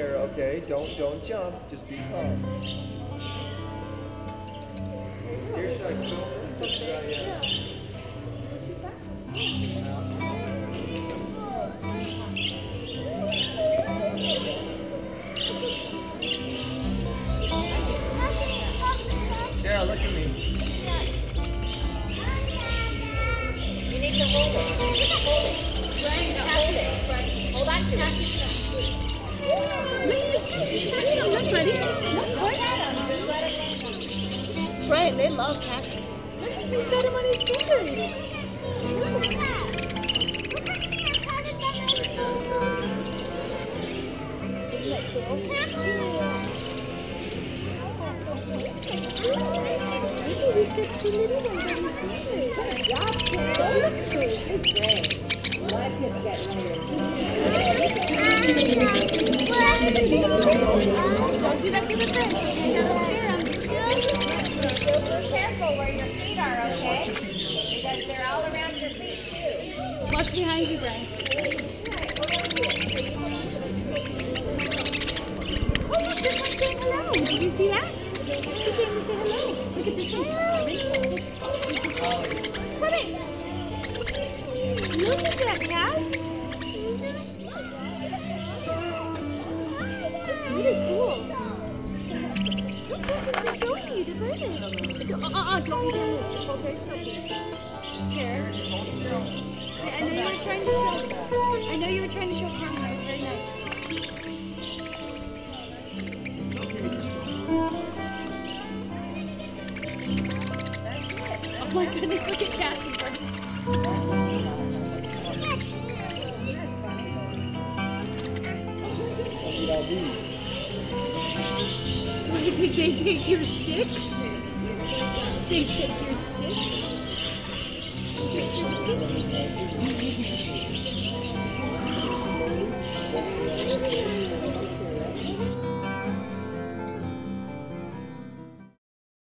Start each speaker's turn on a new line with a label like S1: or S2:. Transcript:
S1: Okay? Don't don't jump. Just be calm. Here's our. Kara, look at me.
S2: You need to hold it. Hold it. Hold on to it.
S3: They love cats. Look, got him on his fingers. Isn't that cool? Look, he's got two little ones on his fingers. Good job, kid. Oh, look, good.
S2: Careful where your feet are, okay? Because they're all around your feet too.
S3: Watch behind you, Brian. Oh, look, this one's saying hello. Did you see that? He's saying to say hello. Look at this one. Come in. Look at that, cat. This. Hold very still. Here. I know you were trying to show. I know you were trying to show Carmen. That was very nice. Oh my goodness! Look at Cassie. What, did they take your stick? They take your stick?